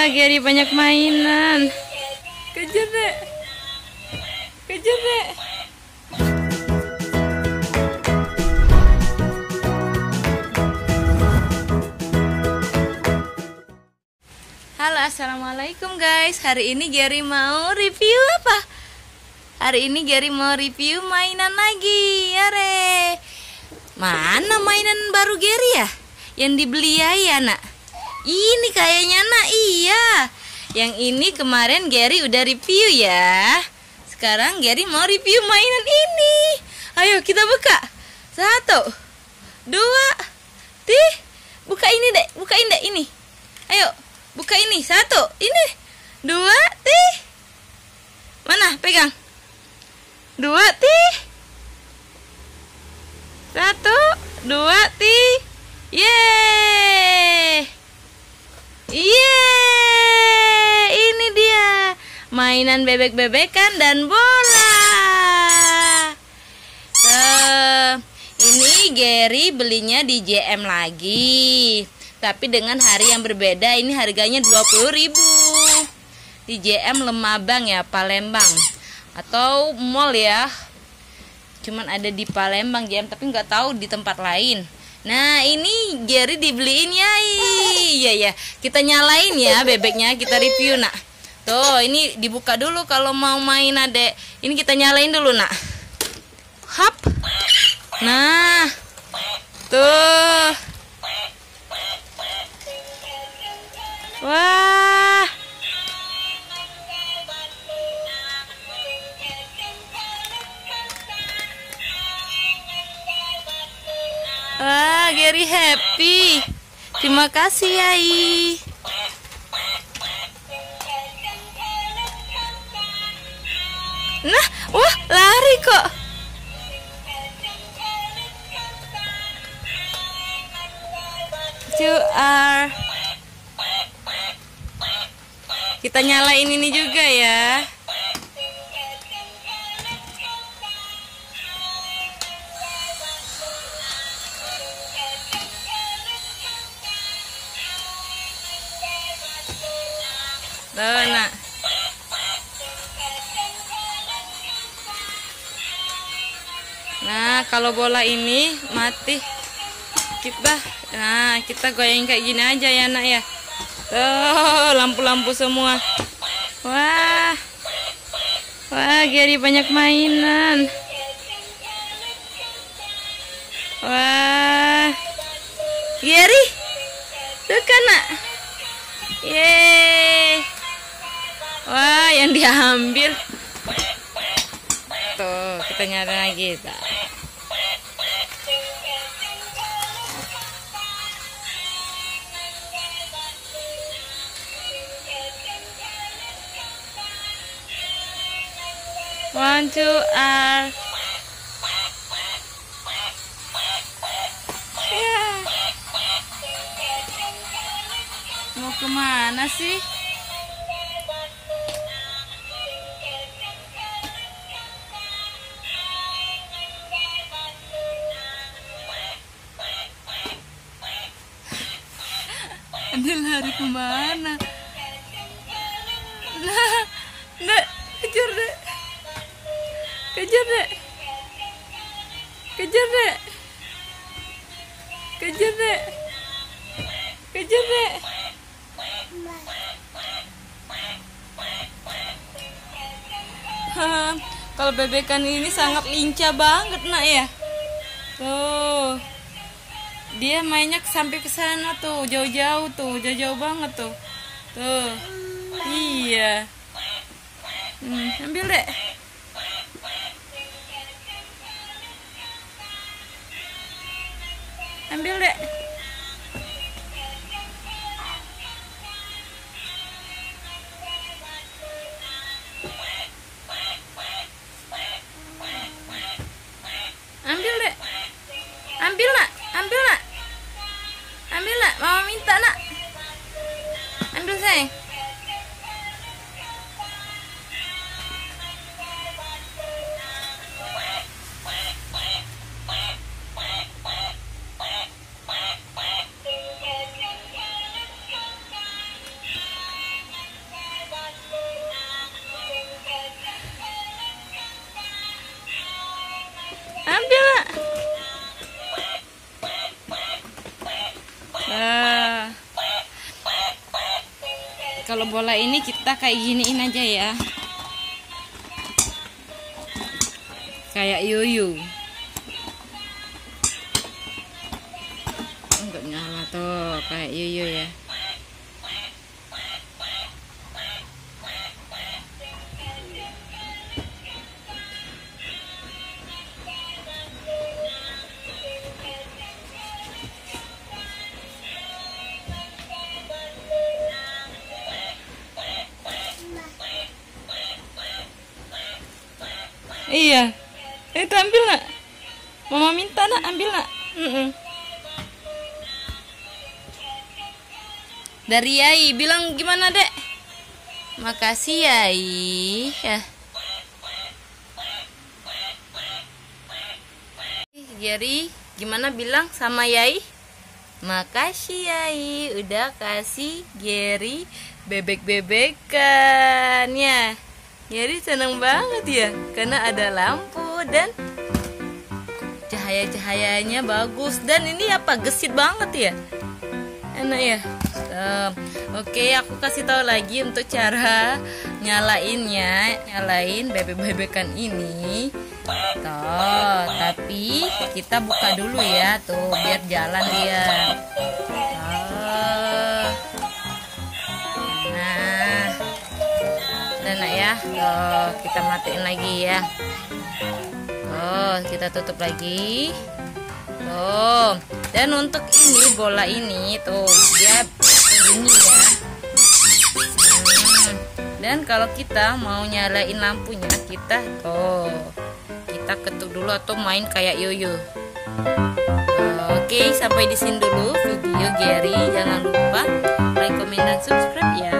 Wah, Gary banyak mainan. Kejar dek. Kejar dek. Halo, assalamualaikum guys. Hari ini Gary mau review apa? Hari ini Gary mau review mainan lagi. Yare. Mana mainan baru Gary ya? Yang dibeli ya, ya nak? Ini kayaknya nak iya. Yang ini kemarin Gary udah review ya. Sekarang Gary mau review mainan ini. Ayo kita buka. Satu, dua, tih. Buka ini dek, bukain dek ini. Ayo, buka ini. Satu, ini. Dua, tih. Mana? Pegang. Dua, tih. Satu, dua, tih. Yeay. Yeay. Ini dia. Mainan bebek-bebekan dan bola. Eh, ini Gary belinya di JM lagi. Tapi dengan hari yang berbeda. Ini harganya 20.000 Di JM Lemabang ya, Palembang. Atau mall ya. Cuman ada di Palembang JM tapi nggak tahu di tempat lain. Nah ini Gary dibeliin ya Iya ya Kita nyalain ya bebeknya Kita review nak Tuh ini dibuka dulu kalau mau main adek Ini kita nyalain dulu nak. Hap. Nah. Tuh. Wah. Wah, Gary happy. Terima kasih, Yai. Kok. QR. Kita nyalain ini juga ya. Nak. Nah, kalau bola ini mati. Kita nah, kita goyang kayak gini aja ya, Nak ya. Tuh, lampu-lampu semua. Wah. Wah, Gary banyak mainan. Wah. Gary. Tuh kan, Nak. Yeay. Wah, yang diambil. Tuh, kita. Tuh. One, two, R. Ya. Mau ke mana sih? Anda lari ke mana? Nah, nah, kejar deh. Kejar deh. Kejar deh. Kejar deh. Kejar. Hah, kalau bebekan ini sangat lincah banget nak ya. Tuh. Dia mainnya sampai ke sana tuh, jauh-jauh tuh, jauh-jauh banget tuh. Tuh. Iya. Hmm, ambil deh. Ambil deh. Kalau bola ini kita kayak giniin aja ya. Kayak yuyu. Enggak nyala tuh, kayak yuyu ya. Iya. Itu ambil nak. Mama minta nak ambil nak. Mm -mm. Dari Yai bilang gimana dek? Makasih Yai. Ya. Jerry, gimana bilang sama Yai? Makasih Yai, udah kasih Gary bebek-bebekan ya. Jadi seneng banget ya karena ada lampu dan cahaya-cahayanya bagus. Dan ini apa gesit banget ya? Enak ya? Um, oke aku kasih tahu lagi untuk cara nyalainnya nyalain bebek-bebekan ini. Tuh tapi kita buka dulu ya tuh biar jalan dia tuh kita matiin lagi ya tuh kita tutup lagi tuh dan untuk ini bola ini tuh dia bunyi ya hmm. dan kalau kita mau nyalain lampunya kita tuh kita ketuk dulu atau main kayak yoyo Oke, sampai di sini dulu video Gary. Jangan lupa like, comment, dan subscribe ya.